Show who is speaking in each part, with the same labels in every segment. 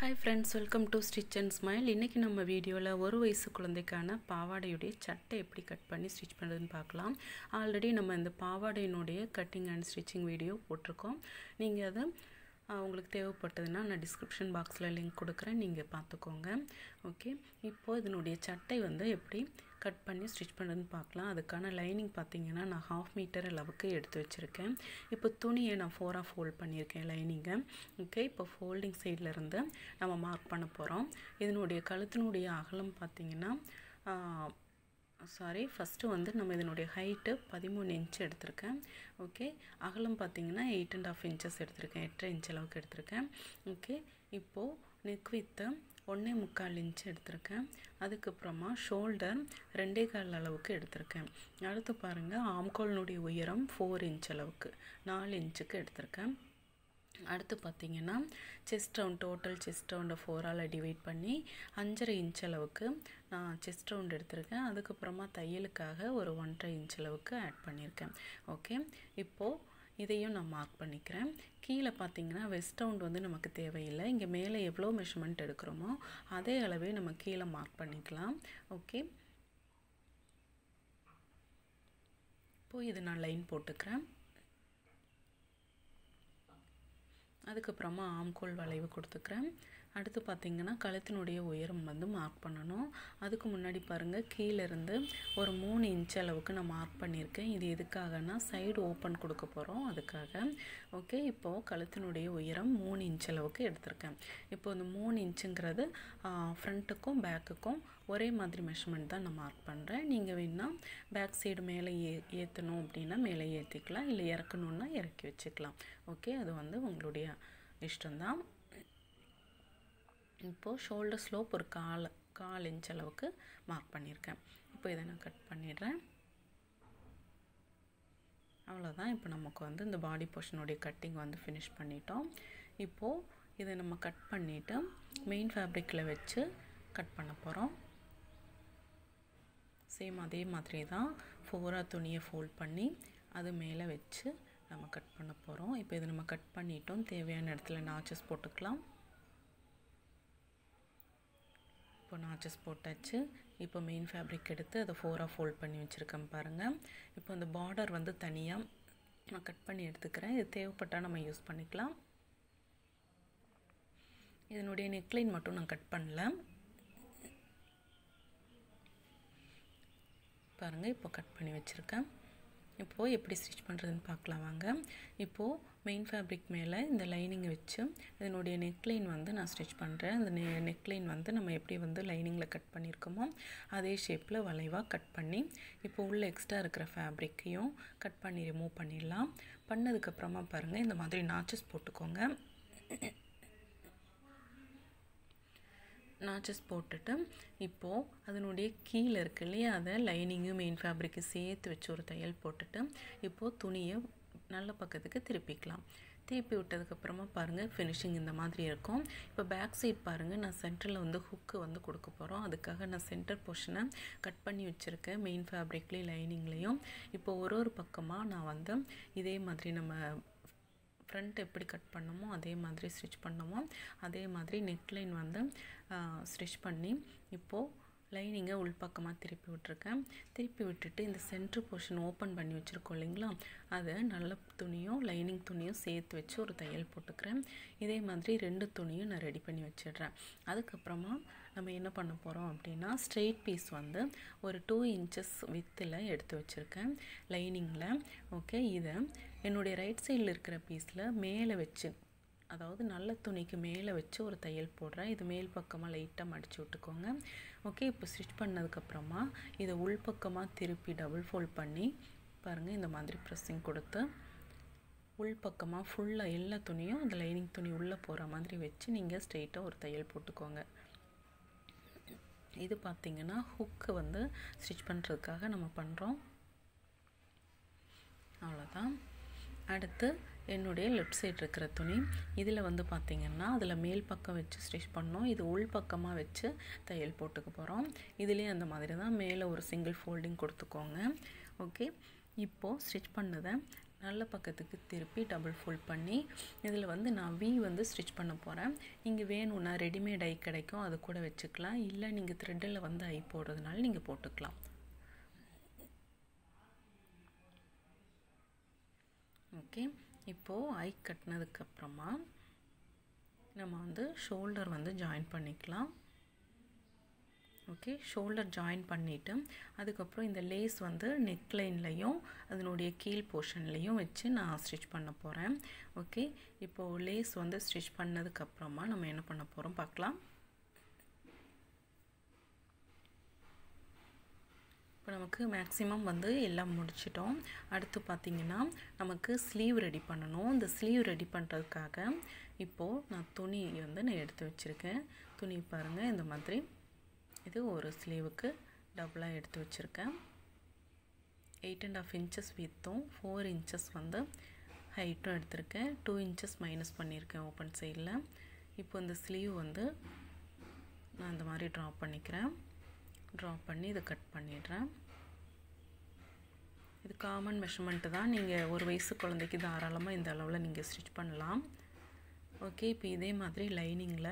Speaker 1: Hi friends welcome to Stitch and Smile இன்றைக்கி நம்ம வீடியோவில் ஒரு வயசு குழந்தைக்கான பாவாடையுடைய சட்டை எப்படி கட் பண்ணி ஸ்டிச் பண்ணுறதுன்னு பார்க்கலாம். ஆல்ரெடி நம்ம இந்த பாவாடையினுடைய கட்டிங் அண்ட் ஸ்டிச்சிங் வீடியோ போட்டிருக்கோம். நீங்கள் அதை உங்களுக்கு தேவைப்பட்டதுன்னா நான் டிஸ்கிரிப்ஷன் பாக்ஸில் லிங்க் கொடுக்குறேன். நீங்கள் பார்த்துக்கோங்க. ஓகே இப்போது இதனுடைய சட்டை வந்து எப்படி கட் பண்ணி ஸ்டிச் பண்ணுறதுன்னு பார்க்கலாம். அதுக்கான லைனிங் பார்த்தீங்கன்னா நான் ஹாஃப் மீட்டர் அளவுக்கு எடுத்து வச்சுருக்கேன். இப்போ துணியை நான் ஃபோராக ஃபோல்ட் பண்ணியிருக்கேன் லைனிங்கை ஓகே இப்போ ஃபோல்டிங் இருந்து நம்ம மார்க் பண்ண போகிறோம் இதனுடைய கழுத்தினுடைய அகலம் பார்த்தீங்கன்னா சாரி ஃபஸ்ட்டு வந்து நம்ம இதனுடைய ஹைட்டு பதிமூணு இன்ச் எடுத்திருக்கேன். ஓகே அகலம் பார்த்தீங்கன்னா எயிட் அண்ட் ஆஃப் இன்ச்சஸ் எடுத்திருக்கேன். எட்டரை இன்ச் அளவுக்கு எடுத்திருக்கேன். ஓகே இப்போது நெக் வித்து ஒன்றே முக்கால் இன்ச் எடுத்திருக்கேன். அதுக்கப்புறமா ஷோல்டர் ரெண்டே கால் அளவுக்கு எடுத்திருக்கேன். அடுத்து பாருங்கள் ஆம்கோலினுடைய உயரம் ஃபோர் இன்ச் அளவுக்கு நாலு இன்ச்சுக்கு எடுத்திருக்கேன். அடுத்து பார்த்தீங்கன்னா செஸ்ட் ரவுண்ட் டோட்டல் செஸ்ட் ரவுண்டை ஃபோரால் டிவைட் பண்ணி அஞ்சரை இன்ச் அளவுக்கு நான் செஸ்ட் ரவுண்ட் எடுத்திருக்கேன். அதுக்கப்புறமா தையலுக்காக ஒரு ஒன்றரை இன்ச் அளவுக்கு ஆட் பண்ணியிருக்கேன் ஓகே இப்போது இதையும் நான் மார்க் பண்ணிக்கிறேன். கீழே பார்த்தீங்கன்னா வெஸ்ட் ரவுண்ட் வந்து நமக்கு தேவையில்லை. இங்கே மேலே எவ்வளோ மெஷர்மெண்ட் எடுக்கிறோமோ அதே அளவே நம்ம கீழே மார்க் பண்ணிக்கலாம். ஓகே இப்போது இது நான் லைன் போட்டுக்கிறேன். அதுக்கப்புறமா ஆம்கோல் வளைவு கொடுத்துக்கிறேன். அடுத்து பார்த்திங்கன்னா கழுத்தினுடைய உயரம் வந்து மார்க் பண்ணணும். அதுக்கு முன்னாடி பாருங்கள் கீழேருந்து ஒரு மூணு இன்ச் அளவுக்கு நான் மார்க் பண்ணியிருக்கேன். இது எதுக்காகனா சைடு ஓப்பன் கொடுக்க போகிறோம் அதுக்காக ஓகே இப்போது கழுத்தினுடைய உயரம் மூணு இன்ச் அளவுக்கு எடுத்திருக்கேன். இப்போ இந்த மூணு இன்ச்சுங்கிறது ஃப்ரண்ட்டுக்கும் பேக்குக்கும் ஒரே மாதிரி மெஷர்மெண்ட் தான் நான் மார்க் பண்ணுறேன் நீங்கள் வேணால் பேக் சைடு மேலே ஏ ஏற்றணும் அப்படின்னா மேலே ஏற்றிக்கலாம் இல்லை இறக்கணுன்னா இறக்கி வச்சுக்கலாம். ஓகே அது வந்து உங்களுடைய இஷ்டம்தான். இப்போது ஷோல்டர் ஸ்லோப் ஒரு கால் கால் இன்ச் அளவுக்கு மார்க் பண்ணியிருக்கேன். இப்போ இதை நான் கட் பண்ணிடுறேன். அவ்வளோதான் இப்போ நமக்கு வந்து இந்த பாடி போர்ஷனுடைய கட்டிங் வந்து ஃபினிஷ் பண்ணிட்டோம். இப்போது இதை நம்ம கட் பண்ணிவிட்டு மெயின் ஃபேப்ரிக்கில் வச்சு கட் பண்ண போகிறோம் சேம் அதே மாதிரி தான் ஃபோராக துணியை ஃபோல்ட் பண்ணி அது மேலே வச்சு நம்ம கட் பண்ண போகிறோம் இப்போ இதை நம்ம கட் பண்ணிட்டோம். தேவையான இடத்துல நாச்சஸ் போட்டுக்கலாம். இப்போ நாச்சஸ் போட்டாச்சு. இப்போ மெயின் ஃபேப்ரிக் எடுத்து அதை ஃபோராக ஃபோல்ட் பண்ணி வச்சுருக்கேன் பாருங்கள் இப்போ அந்த பார்டர் வந்து தனியாக நான் கட் பண்ணி எடுத்துக்கிறேன். இது தேவைப்பட்டால் நம்ம யூஸ் பண்ணிக்கலாம். இதனுடைய நெக்லைன் மட்டும் நான் கட் பண்ணல. பாருங்கள் இப்போ கட் பண்ணி வச்சுருக்கேன். இப்போது எப்படி ஸ்டிச் பண்ணுறதுன்னு பார்க்கலாம் வாங்க. இப்போது மெயின் ஃபேப்ரிக் மேலே இந்த லைனிங்கை வச்சு இதனுடைய நெக்லைன் வந்து நான் ஸ்டிச் பண்ணுறேன் அந்த நெ நெக்லைன் வந்து நம்ம எப்படி வந்து லைனிங்கில் கட் பண்ணியிருக்கோமோ அதே ஷேப்பில் வளைவாக கட் பண்ணி இப்போ உள்ள எக்ஸ்ட்ரா இருக்கிற ஃபேப்ரிக்கையும் கட் பண்ணி ரிமூவ் பண்ணிடலாம். பண்ணதுக்கப்புறமா பாருங்கள் இந்த மாதிரி நாச்சஸ் போட்டுக்கோங்க. நாச்சஸ் போட்டுட்டு இப்போது அதனுடைய கீழே இருக்கு இல்லையா அதை லைனிங்கும் மெயின் ஃபேப்ரிக்கு சேர்த்து வச்சு ஒரு தையல் போட்டுட்டு இப்போது துணியை நல்ல பக்கத்துக்கு திருப்பிக்கலாம். திருப்பி விட்டதுக்கப்புறமா பாருங்கள் ஃபினிஷிங் இந்த மாதிரி இருக்கும். இப்போ பேக் சைட் பாருங்கள் நான் சென்டரில் வந்து ஹுக்கு வந்து கொடுக்க போகிறோம் அதுக்காக நான் சென்டர் போர்ஷனை கட் பண்ணி வச்சுருக்கேன் மெயின் ஃபேப்ரிக்லேயும் லைனிங்லேயும் இப்போ ஒரு ஒரு பக்கமாக நான் வந்து இதே மாதிரி நம்ம ஃப்ரண்ட் எப்படி கட் பண்ணமோ அதே மாதிரி ஸ்டிச் பண்ணமோ அதே மாதிரி நெக்லைன் வந்து ஸ்டிச் பண்ணி இப்போது லைனிங்கை உள்பக்கமாக திருப்பி விட்டுருக்கேன். திருப்பி விட்டுட்டு இந்த சென்ட்ரு போர்ஷன் ஓப்பன் பண்ணி வச்சுருக்கோம் இல்லைங்களா? அதை நல்ல துணியும் லைனிங் துணியும் சேர்த்து வச்சு ஒரு தையல் போட்டுக்கிறேன். இதே மாதிரி ரெண்டு துணியும் நான் ரெடி பண்ணி வச்சிடுறேன். அதுக்கப்புறமா நம்ம என்ன பண்ண போகிறோம் அப்படின்னா ஸ்ட்ரெயிட் பீஸ் வந்து ஒரு டூ இன்ச்சஸ் வித்தில் எடுத்து வச்சுருக்கேன். லைனிங்கில் ஓகே இதை என்னுடைய ரைட் சைடில் இருக்கிற பீஸில் மேலே வச்சு அதாவது நல்ல துணிக்கு மேலே வச்சு ஒரு தையல் போடுறேன். இது மேல் பக்கமாக லைட்டாக மடித்து விட்டுக்கோங்க. ஓகே இப்போ ஸ்டிச் பண்ணதுக்கப்புறமா இதை உள்பக்கமாக திருப்பி டபுள் ஃபோல்ட் பண்ணி பாருங்கள் இந்த மாதிரி ப்ரெஸ்ஸிங் கொடுத்து உள்பக்கமாக ஃபுல்லாக எல்லா துணியும் அந்த லைனிங் துணி உள்ளே போகிற மாதிரி வச்சு நீங்கள் ஸ்ட்ரெயிட்டாக ஒரு தையல் போட்டுக்கோங்க. இது பார்த்திங்கன்னா ஹுக்கு வந்து ஸ்டிச் பண்ணுறதுக்காக நம்ம பண்ணுறோம் அவ்வளோதான் அடுத்து என்னுடைய லெஃப்ட் சைடு இருக்கிற துணி. இதில் வந்து பார்த்திங்கன்னா அதில் மேல் பக்கம் வச்சு ஸ்டிச் பண்ணோம். இது உள் பக்கமாக வச்சு தையல் போட்டுக்க போகிறோம் இதுலேயும் அந்த மாதிரி தான் மேலே ஒரு சிங்கிள் ஃபோல்டிங் கொடுத்துக்கோங்க. ஓகே இப்போது ஸ்டிச் பண்ணதை. நல்ல பக்கத்துக்கு திருப்பி டபுள் ஃபோல்ட் பண்ணி இதில் வந்து நான் வி வந்து ஸ்டிச் பண்ண போகிறேன் இங்கே வேணும்னா ரெடிமேட் ஐ கிடைக்கும். அது கூட வச்சுக்கலாம். இல்லை நீங்கள் த்ரெட்டில் வந்து ஐ போடுறதுனால நீங்கள் போட்டுக்கலாம். ஓகே இப்போது ஐ கட்டினதுக்கப்புறமா நம்ம வந்து ஷோல்டர் வந்து ஜாயின் பண்ணிக்கலாம். ஓகே ஷோல்டர் ஜாயின் பண்ணிவிட்டு அதுக்கப்புறம் இந்த லேஸ் வந்து நெக்லைன்லையும் அதனுடைய கீழ் போர்ஷன்லேயும் வச்சு நான் ஸ்டிச் பண்ண போகிறேன் ஓகே இப்போது லேஸ் வந்து ஸ்டிச் பண்ணதுக்கப்புறமா நம்ம என்ன பண்ண போகிறோம் பார்க்கலாம். இப்போ நமக்கு மேக்ஸிமம் வந்து எல்லாம் முடிச்சிட்டோம். அடுத்து பார்த்திங்கன்னா நமக்கு ஸ்லீவ் ரெடி பண்ணணும். இந்த ஸ்லீவ் ரெடி பண்ணுறதுக்காக இப்போது நான் துணி வந்து நான் எடுத்து வச்சுருக்கேன். துணி பாருங்கள் இந்த மாதிரி. இது ஒரு ஸ்லீவுக்கு டபுளாக எடுத்து வச்சுருக்கேன். எயிட் அண்ட் ஆஃப் இன்ச்சஸ் வித்தும் ஃபோர் இன்ச்சஸ் வந்து ஹைட்டும் எடுத்திருக்கேன். டூ இன்ச்சஸ் மைனஸ் பண்ணியிருக்கேன் ஓப்பன் சைடில் இப்போ இந்த ஸ்லீவ் வந்து நான் இந்த மாதிரி ட்ரா பண்ணிக்கிறேன். ட்ரா பண்ணி இதை கட் பண்ணிடுறேன். இது காமன் மெஷர்மெண்ட்டு தான். நீங்கள் ஒரு வயசு குழந்தைக்கு தாராளமாக இந்த அளவில் நீங்கள் ஸ்டிச் பண்ணலாம். ஓகே இப்போ இதே மாதிரி லைனிங்கில்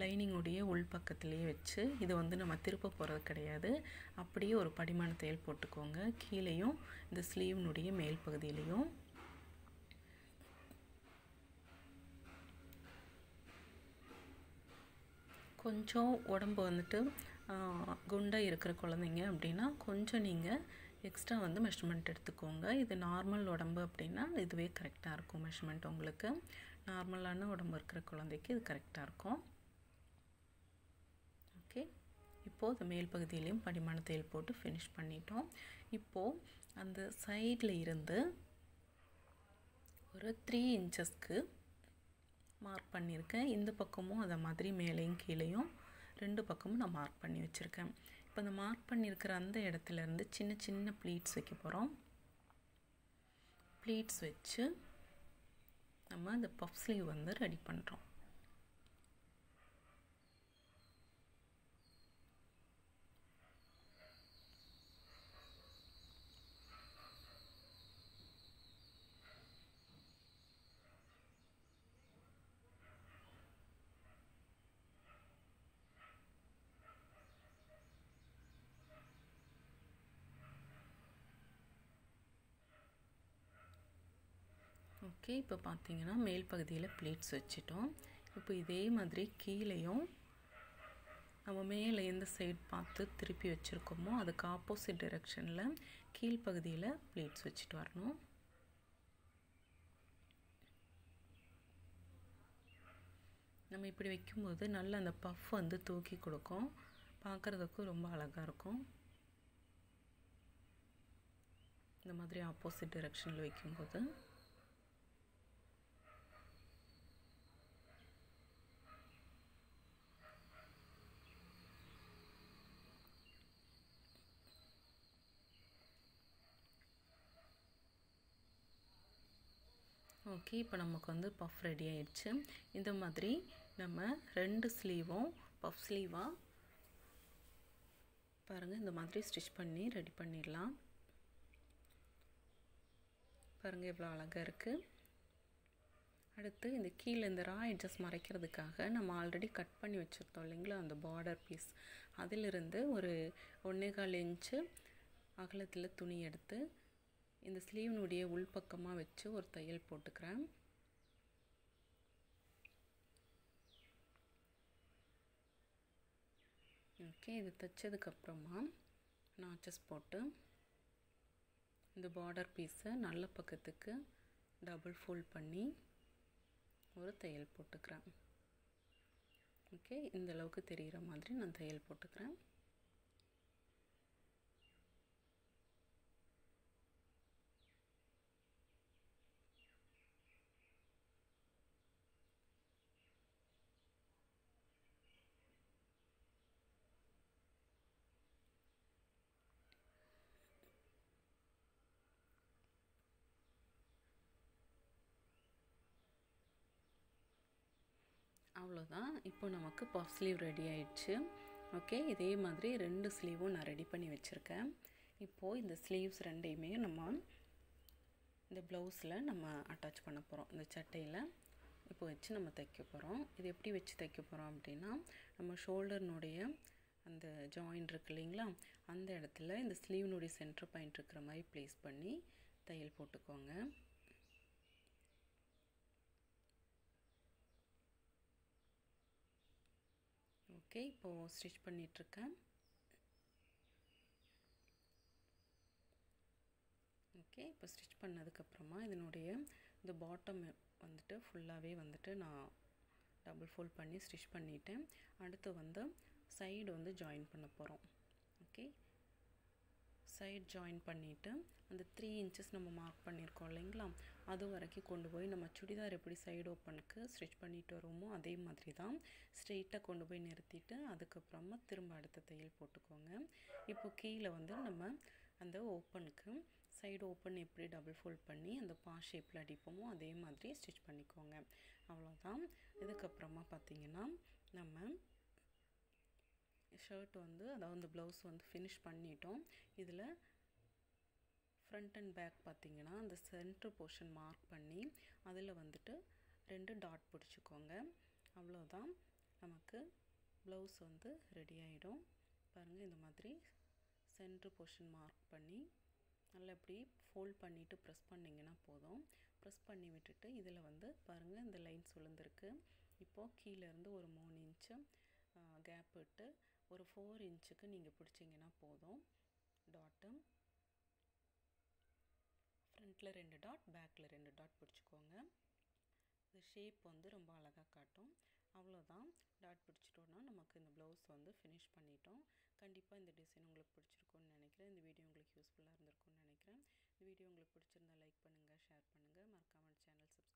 Speaker 1: லைனிங்குடைய உள் பக்கத்துலேயே வச்சு இது வந்து நம்ம திருப்ப போகிறது கிடையாது. அப்படியே ஒரு படிமான தையல் போட்டுக்கோங்க. கீழேயும் இந்த ஸ்லீவ்னுடைய மேல் பகுதியிலையும். கொஞ்சம் உடம்பு வந்துட்டு குண்டாக இருக்கிற குழந்தைங்க அப்படின்னா கொஞ்சம் நீங்கள் எக்ஸ்ட்ரா வந்து மெஷர்மெண்ட் எடுத்துக்கோங்க. இது நார்மல் உடம்பு அப்படின்னா இதுவே கரெக்டாக இருக்கும் மெஷர்மெண்ட் உங்களுக்கு. நார்மலான உடம்பு இருக்கிற குழந்தைக்கு இது கரெக்டாக இருக்கும். ஓகே இப்போது மேல் பகுதியிலையும் படிமான தேல் போட்டு ஃபினிஷ் பண்ணிட்டோம். இப்போது அந்த சைடில் இருந்து ஒரு த்ரீ இன்ச்சஸ்க்கு மார்க் பண்ணியிருக்கேன். இந்த பக்கமும் அதை மாதிரி மேலேயும் கீழேயும் ரெண்டு பக்கமும் நான் மார்க் பண்ணி வச்சுருக்கேன். இப்போ அந்த மார்க் பண்ணியிருக்கிற அந்த இடத்துலேருந்து சின்ன சின்ன ப்ளீட்ஸ் வைக்க போகிறோம் ப்ளீட்ஸ் வச்சு நம்ம இந்த பஃப் ஸ்லீவ் வந்து ரெடி பண்ணுறோம் ஓகே இப்போ பார்த்தீங்கன்னா மேல் பகுதியில் பிளேட்ஸ் வச்சிட்டோம். இப்போ இதே மாதிரி கீழேயும் நம்ம மேலே எந்த சைடு பார்த்து திருப்பி வச்சுருக்கோமோ அதுக்கு ஆப்போசிட் டிரெக்ஷனில் கீழ்ப்பகுதியில் பிளேட்ஸ் வச்சுட்டு வரணும். நம்ம இப்படி வைக்கும்போது நல்ல அந்த பஃப் வந்து தூக்கி கொடுக்கும். பார்க்குறதுக்கும் ரொம்ப அழகாக இருக்கும். இந்த மாதிரி ஆப்போசிட் டிரெக்ஷனில் வைக்கும்போது. ஓகே இப்போ நமக்கு வந்து பஃப் ரெடி ஆயிடுச்சு. இந்த மாதிரி நம்ம ரெண்டு ஸ்லீவும் பஃப் ஸ்லீவாக பாருங்கள் இந்த மாதிரி ஸ்டிச் பண்ணி ரெடி பண்ணிடலாம். பாருங்கள் எவ்வளோ அழகாக இருக்குது அடுத்து இந்த கீழே இந்த ரா எட்ஜஸ் மறைக்கிறதுக்காக நம்ம ஆல்ரெடி கட் பண்ணி வச்சுருந்தோம் இல்லைங்களா அந்த பார்டர் பீஸ் அதிலிருந்து ஒரு ஒன்றே கால் இன்ச்சு அகலத்தில் துணி எடுத்து இந்த ஸ்லீவ்னுடைய உள்பக்கமாக வச்சு ஒரு தையல் போட்டுக்கிறேன். ஓகே இது தைச்சதுக்கப்புறமா நாச்சஸ் போட்டு இந்த பார்டர் பீஸை நல்ல பக்கத்துக்கு டபுள் ஃபோல்ட் பண்ணி ஒரு தையல் போட்டுக்கிறேன். ஓகே இந்த அளவுக்கு தெரிகிற மாதிரி நான் தையல் போட்டுக்கிறேன். அவ்வளோதான். இப்போ நமக்கு பஃப் ஸ்லீவ் ரெடி ஆயிடுச்சு. ஓகே இதே மாதிரி ரெண்டு ஸ்லீவும் நான் ரெடி பண்ணி வச்சுருக்கேன். இப்போது இந்த ஸ்லீவ்ஸ் ரெண்டையுமே நம்ம இந்த ப்ளவுஸில் நம்ம அட்டாச் பண்ண போகிறோம் இந்த சட்டையில் இப்போ வச்சு நம்ம தைக்க போகிறோம் இது எப்படி வச்சு தைக்க போகிறோம் அப்படின்னா நம்ம ஷோல்டர்னுடைய அந்த ஜாயின் இருக்கு இல்லைங்களா அந்த இடத்துல இந்த ஸ்லீவ்னுடைய சென்டர் பாயிண்ட் இருக்கிற மாதிரி ப்ளேஸ் பண்ணி தையல் போட்டுக்கோங்க. ஓகே இப்போது ஸ்டிச் பண்ணிகிட்ருக்கேன் ஓகே இப்போ ஸ்டிச் பண்ணதுக்கப்புறமா இதனுடைய இந்த பாட்டம் வந்துட்டு ஃபுல்லாகவே வந்துட்டு நான் டபுள் ஃபோல்ட் பண்ணி ஸ்டிச் பண்ணிவிட்டேன் அடுத்து வந்து சைடு வந்து ஜாயின் பண்ண போகிறோம் சைட் ஜாயின் பண்ணிவிட்டு அந்த த்ரீ இன்ச்சஸ் நம்ம மார்க் பண்ணியிருக்கோம் இல்லைங்களா? அது வரைக்கும் கொண்டு போய் நம்ம சுடிதார் எப்படி சைடு ஓப்பனுக்கு ஸ்டிச் பண்ணிட்டு வருவோமோ அதே மாதிரி தான் ஸ்ட்ரெயிட்டாக கொண்டு போய் நிறுத்திட்டு அதுக்கப்புறமா திரும்ப அடுத்த தையல் போட்டுக்கோங்க. இப்போ கீழே வந்து நம்ம அந்த ஓப்பனுக்கு சைடு ஓப்பன் எப்படி டபுள் ஃபோல்ட் பண்ணி அந்த பா ஷேப்பில் அடிப்போமோ அதே மாதிரி ஸ்டிச் பண்ணிக்கோங்க. அவ்வளோதான் இதுக்கப்புறமா பார்த்திங்கன்னா நம்ம ஷர்ட் வந்து அதாவது அந்த ப்ளவுஸ் வந்து ஃபினிஷ் பண்ணிட்டோம். இதில் ஃப்ரண்ட் அண்ட் பேக் பார்த்திங்கன்னா அந்த சென்ட்ரு போர்ஷன் மார்க் பண்ணி அதில் வந்துட்டு ரெண்டு டாட் பிடிச்சிக்கோங்க. அவ்வளோதான் நமக்கு ப்ளவுஸ் வந்து ரெடி ஆகிடும் பாருங்கள் இந்த மாதிரி சென்ட்ரு போர்ஷன் மார்க் பண்ணி நல்லா இப்படி ஃபோல்ட் பண்ணிவிட்டு ப்ரெஸ் பண்ணிங்கன்னா போதும். ப்ரெஸ் பண்ணி விட்டுட்டு இதில் வந்து பாருங்கள் இந்த லைன்ஸ் விழுந்திருக்கு இப்போது கீழேருந்து ஒரு மூணு இன்ச்சு கேப் விட்டு ஒரு ஃபோர் இன்ச்சுக்கு நீங்கள் பிடிச்சிங்கன்னா போதும். டாட்டு ஃப்ரண்ட்டில் ரெண்டு டாட் பேக்கில் ரெண்டு டாட் பிடிச்சிக்கோங்க. இந்த ஷேப் வந்து ரொம்ப அழகாக காட்டும். அவ்வளோதான் டாட் பிடிச்சிட்டோன்னா நமக்கு இந்த ப்ளவுஸ் வந்து ஃபினிஷ் பண்ணிட்டோம். கண்டிப்பாக இந்த டிசைன் உங்களுக்கு பிடிச்சிருக்கும்னு நினைக்கிறேன். இந்த வீடியோ உங்களுக்கு யூஸ்ஃபுல்லாக இருந்திருக்கும்னு நினைக்கிறேன். இந்த வீடியோ உங்களுக்கு பிடிச்சிருந்தா லைக் பண்ணுங்கள் ஷேர் பண்ணுங்கள் மறக்காமல் சேனல் சப்ஸ்கிரைப்